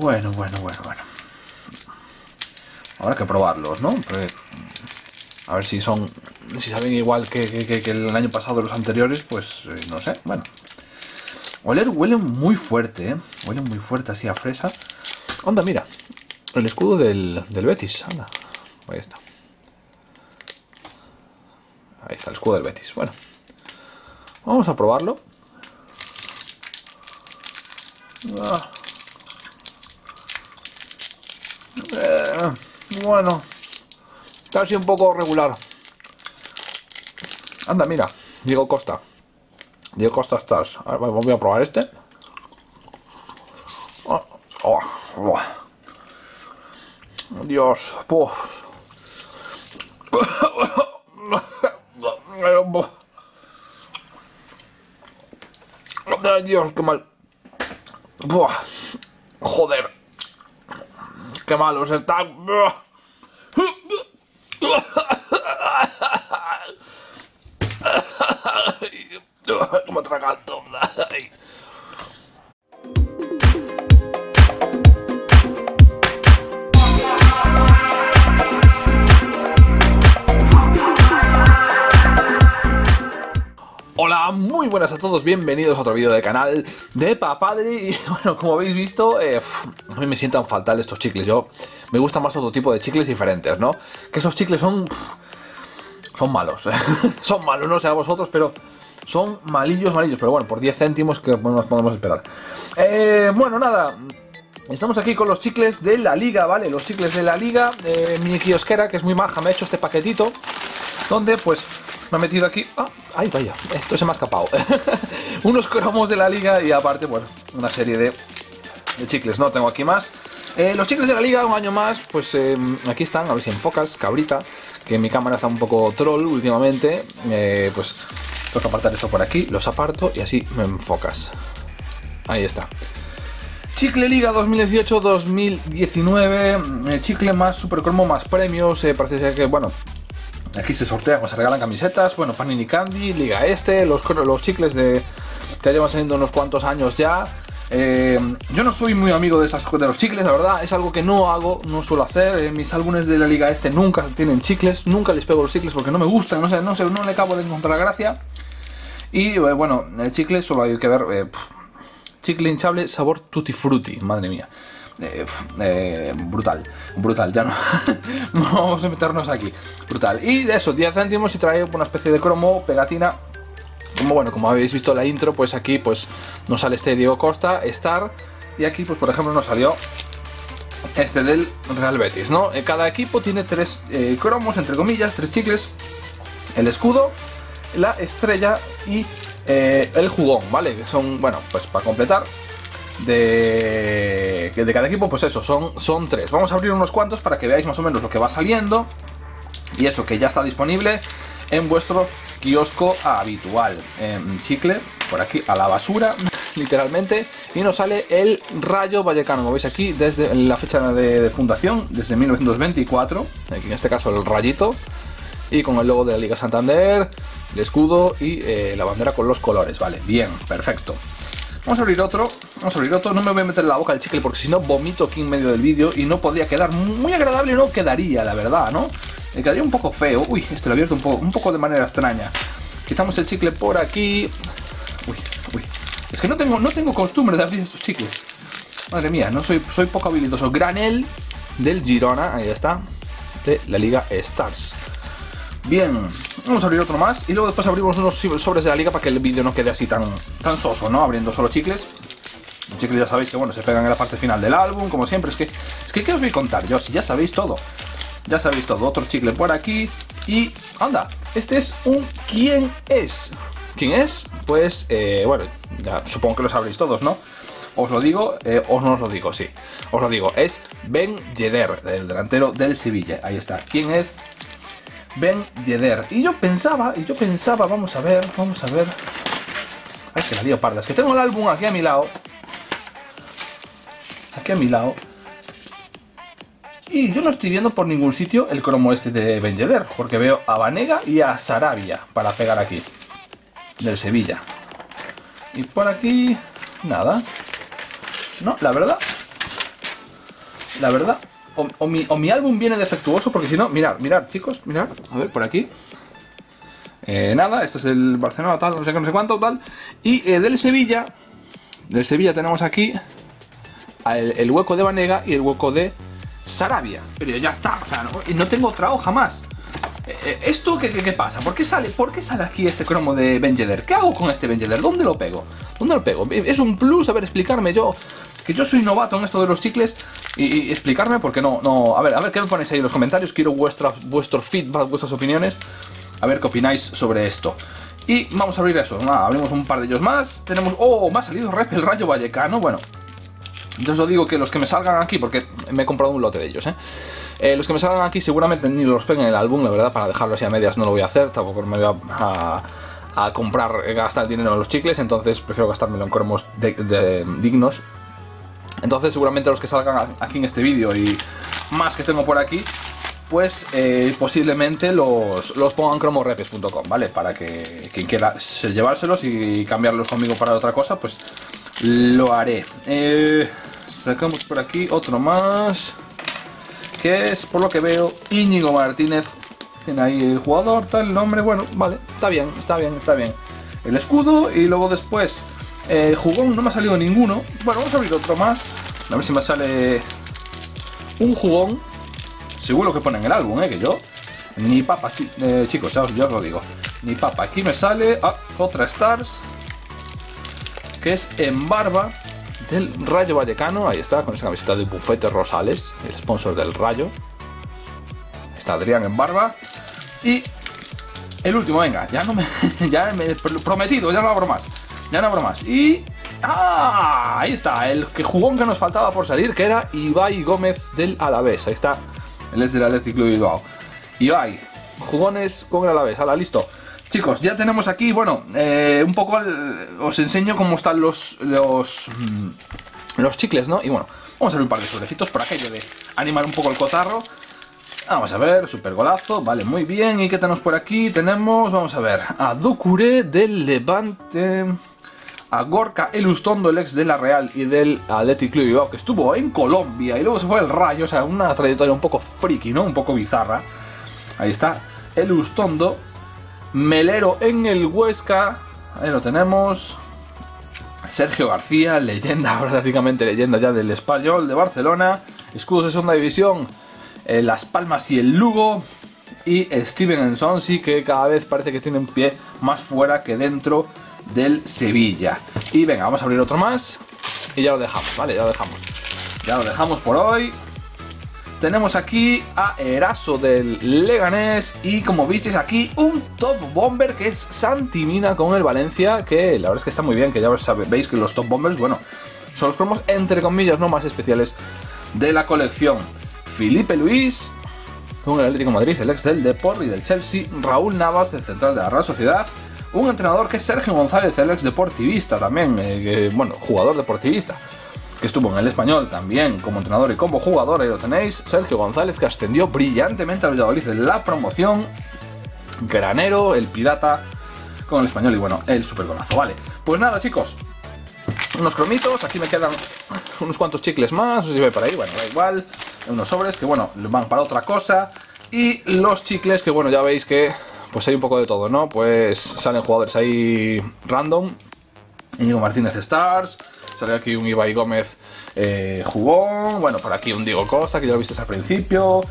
Bueno, bueno, bueno, bueno. Habrá que probarlos, ¿no? a ver si son. Si saben igual que, el año pasado los anteriores, pues eh, no sé. Bueno. Oler huele muy fuerte, ¿eh? Huele muy fuerte así a fresa. Onda, mira. El escudo del, del Betis. Anda. Ahí está. Ahí está el escudo del Betis. Bueno. Vamos a probarlo. Ah. Eh, bueno, casi un poco regular. Anda, mira, Diego Costa. Diego Costa Stars. A ver, voy a probar este. Oh, oh, oh. Dios. Dios, qué mal. Joder. Qué malos están. Como atraganto. Buenas a todos, bienvenidos a otro vídeo del canal de Papadri Y bueno, como habéis visto, eh, a mí me sientan fatal estos chicles Yo me gusta más otro tipo de chicles diferentes, ¿no? Que esos chicles son... son malos Son malos, no sé a vosotros, pero son malillos, malillos Pero bueno, por 10 céntimos que nos podemos esperar eh, Bueno, nada... Estamos aquí con los chicles de la liga, ¿vale? Los chicles de la liga, eh, mi kiosquera, que es muy maja, me ha hecho este paquetito Donde, pues, me ha metido aquí... Ah, ¡Ay, vaya! Esto se me ha escapado. Unos cromos de la liga y aparte, bueno, una serie de, chicles. No tengo aquí más. Eh, los chicles de la liga, un año más, pues em, aquí están, a ver si enfocas, cabrita, que mi cámara está un poco troll últimamente. Eh, pues tengo que apartar esto por aquí, los aparto y así me enfocas. Ahí está. Chicle Liga 2018-2019, eh, chicle más super cromo más premios, parece ser que, bueno, Aquí se sortean o se regalan camisetas, bueno, Panini Candy, Liga Este, los, chicles de que llevan saliendo unos cuantos años ya. Eh, yo no soy muy amigo de, esas, de los chicles, la verdad, es algo que no hago, no suelo hacer. Eh, mis álbumes de la Liga Este nunca tienen chicles, nunca les pego los chicles porque no me gustan, no sé, no sé, no le acabo de encontrar gracia. Y eh, bueno, el chicle solo hay que ver. chicle hinchable, sabor tutti frutti, madre mía. Eh, eh, brutal, brutal, ya no vamos a meternos aquí, brutal. Y eso, 10 céntimos y trae una especie de cromo, pegatina. Como bueno, como habéis visto la intro, pues aquí pues nos sale este Diego Costa, Star, y aquí pues por ejemplo nos salió este del Real Betis, ¿no? Eh, cada equipo tiene tres cromos, entre comillas, tres chicles, el escudo, la estrella y el jugón, ¿vale? Que son, bueno, pues para completar, de, de cada equipo, pues eso, son, son tres. Vamos a abrir unos cuantos para que veáis más o menos lo que va saliendo. Y eso, que ya está disponible en vuestro kiosco habitual. En chicle, por aquí a la basura, literalmente. Y nos sale el Rayo Vallecano, como veis aquí, desde la fecha de, fundación, desde 1924. Aquí en este caso el rayito. Y con el logo de la Liga Santander, el escudo y eh, la bandera con los colores. Vale, bien, perfecto. Vamos a abrir otro, vamos a abrir otro, no me voy a meter en la boca el chicle porque si no vomito aquí en medio del vídeo y no podría quedar muy agradable, no quedaría, la verdad, ¿no? Me quedaría un poco feo, uy, este lo he abierto un poco, un poco de manera extraña. Quitamos el chicle por aquí, uy, uy, es que no tengo, no tengo costumbre de abrir estos chicles. Madre mía, no soy, soy poco habilidoso. Granel del Girona, ahí está, de la Liga Stars. Bien, vamos a abrir otro más y luego después abrimos unos sobres de la liga para que el vídeo no quede así tan, tan soso, ¿no? Abriendo solo chicles. Los chicles ya sabéis que, bueno, se pegan en la parte final del álbum, como siempre. Es que, es que, ¿qué os voy a contar yo? Si ya sabéis todo. Ya sabéis todo. Otro chicle por aquí. Y, anda, este es un ¿Quién es? ¿Quién es? Pues, eh, bueno, ya supongo que lo sabréis todos, ¿no? Os lo digo, eh, os no os lo digo, sí. Os lo digo, es Ben Yedder, el delantero del Sevilla. Ahí está. ¿Quién es? Ben Yedder. Y yo pensaba, y yo pensaba, vamos a ver, vamos a ver. Ay, que la lío parda. Es que tengo el álbum aquí a mi lado. Aquí a mi lado. Y yo no estoy viendo por ningún sitio el cromo este de Ben Yedder. Porque veo a Vanega y a Sarabia para pegar aquí. Del Sevilla. Y por aquí, nada. No, la verdad, la verdad, o, mi, álbum viene defectuoso, porque si no, mirar, mirar, chicos, mirar, a ver, por aquí. Eh, nada, esto es el Barcelona, tal, no sé qué, no sé cuánto, tal. Y eh, del Sevilla, del Sevilla tenemos aquí el, hueco de Vanega y el hueco de Sarabia. Pero ya está, o sea, no, tengo otra hoja más. Eh, ¿Esto qué, pasa? ¿Por qué, sale, ¿Por qué sale aquí este cromo de Benjeder? ¿Qué hago con este Benjeder? ¿Dónde lo pego? ¿Dónde lo pego? Es un plus, a ver, explicarme yo que yo soy novato en esto de los chicles y, explicarme porque no, no, a ver, a ver qué me ponéis ahí en los comentarios, quiero vuestra, vuestro feedback, vuestras opiniones, a ver qué opináis sobre esto. Y vamos a abrir eso, abrimos un par de ellos más, tenemos, oh, me ha salido el Rayo Vallecano, bueno, yo os digo que los que me salgan aquí, porque me he comprado un lote de ellos, ¿eh? ¿eh? los que me salgan aquí seguramente ni los peguen en el álbum, la verdad, para dejarlo así a medias no lo voy a hacer, tampoco me voy a, a, comprar, gastar dinero en los chicles, entonces prefiero gastármelo en cromos dignos entonces seguramente los que salgan aquí en este vídeo y más que tengo por aquí, pues eh, posiblemente los, los pongan cromorepes.com, ¿vale? Para que quien quiera llevárselos y cambiarlos conmigo para otra cosa, pues lo haré. Eh, sacamos por aquí otro más, que es, por lo que veo, Íñigo Martínez. Tiene ahí el jugador, tal, nombre, bueno, vale, está bien, está bien, está bien. El escudo y luego después jugón no me ha salido ninguno. Bueno, vamos a abrir otro más. A ver si me sale un jugón. Seguro que pone en el álbum, ¿eh? Que yo... Ni papa, eh, chicos, ya os, lo digo. Ni papa. Aquí me sale ah, otra Stars. Que es en barba del Rayo Vallecano. Ahí está, con esa camiseta de Bufete Rosales, el sponsor del Rayo. Está Adrián en barba. Y el último, venga, ya no me. Ya me prometido, ya no abro más. Ya no abro más. Y... ¡Ah! Ahí está, el jugón que nos faltaba por salir, que era Ibai Gómez del Alavés. Ahí está, él es del Atlético de Bilbao. Ibai, jugones con el Alavés. Hala, listo. Chicos, ya tenemos aquí, bueno, eh, un poco os enseño cómo están los, los, mm, los chicles, ¿no? Y bueno, vamos a ver un par de sobrecitos por aquello de animar un poco el cotarro. Vamos a ver, super golazo, vale, muy bien. ¿Y qué tenemos por aquí? Tenemos, vamos a ver, a Ducuré del Levante a Gorka Elustondo, el ex de la Real y del Athletic Club Bilbao, que estuvo en Colombia y luego se fue al Rayo, o sea, una trayectoria un poco friki, ¿no? Un poco bizarra. Ahí está, Elustondo. Melero en el Huesca, ahí lo tenemos. Sergio García, leyenda, prácticamente leyenda ya del español de Barcelona. Escudos de segunda división, eh, Las Palmas y el Lugo. Y Steven Ensonsi, que cada vez parece que tiene un pie más fuera que dentro del Sevilla. Y venga, vamos a abrir otro más y ya lo dejamos, ¿vale? Ya lo dejamos. Ya lo dejamos por hoy. Tenemos aquí a Eraso del Leganés y como visteis aquí un top bomber que es Santimina con el Valencia, que la verdad es que está muy bien, que ya veis que los top bombers, bueno, son los cromos entre comillas no más especiales de la colección. Felipe Luis con el Atlético Madrid, el ex del Deport y del Chelsea, Raúl Navas, el central de la Real Sociedad, un entrenador que es Sergio González, el ex deportivista también, eh, bueno, jugador deportivista, que estuvo en el español también como entrenador y como jugador, ahí lo tenéis, Sergio González que ascendió brillantemente al Valladolid en la promoción, granero, el pirata con el español y bueno, el super golazo, vale. Pues nada chicos, unos cromitos, aquí me quedan unos cuantos chicles más, no sé si ve por ahí, bueno, da igual, unos sobres que bueno, van para otra cosa, y los chicles que bueno, ya veis que pues hay un poco de todo, ¿no? Pues salen jugadores ahí random. Íñigo Martínez Stars, sale aquí un Ibai Gómez eh, jugón, bueno, por aquí un Diego Costa, que ya lo viste al principio,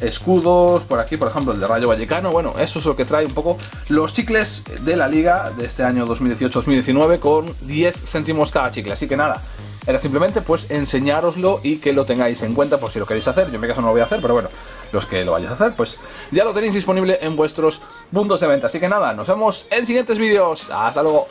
escudos, por aquí, por ejemplo, el de Rayo Vallecano, bueno, eso es lo que trae un poco los chicles de la liga de este año 2018-2019 con 10 céntimos cada chicle, así que nada, era simplemente pues enseñároslo y que lo tengáis en cuenta por si lo queréis hacer, yo en mi caso no lo voy a hacer, pero bueno, los que lo vayáis a hacer, pues ya lo tenéis disponible en vuestros puntos de venta. Así que nada, nos vemos en siguientes vídeos. Hasta luego.